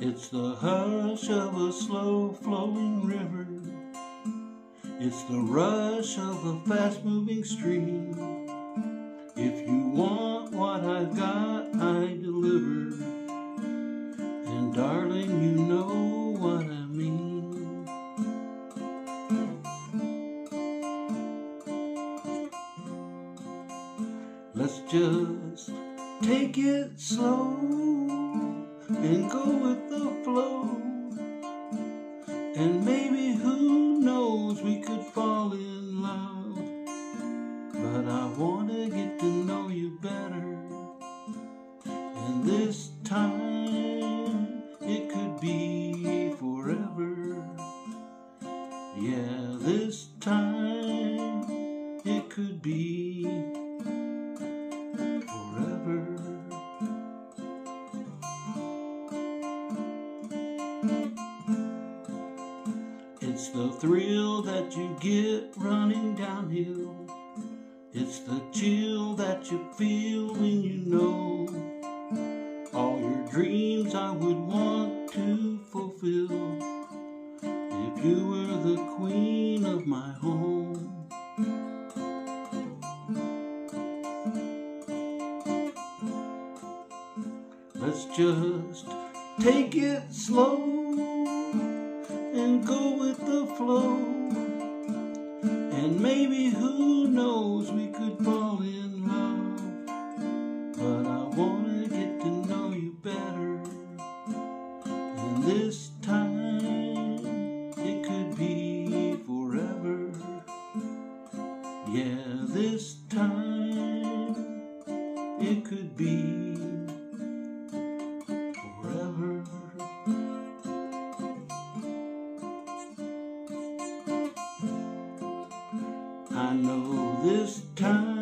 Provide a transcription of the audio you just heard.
It's the hush of a slow flowing river. It's the rush of a fast moving stream. If you want what I've got, I deliver. And darling, you know what I mean. Let's just take it slow and go with. And maybe who knows we could fall in love. But I wanna get to know you better. And this time it could be forever. Yeah, this time it could be forever. The thrill that you get running downhill. It's the chill that you feel when you know all your dreams I would want to fulfill if you were the queen of my home. Let's just take it slow and go with the flow. And maybe who knows we could fall in love. But I wanna get to know you better. And this time it could be forever. Yeah, this time it could be I know this time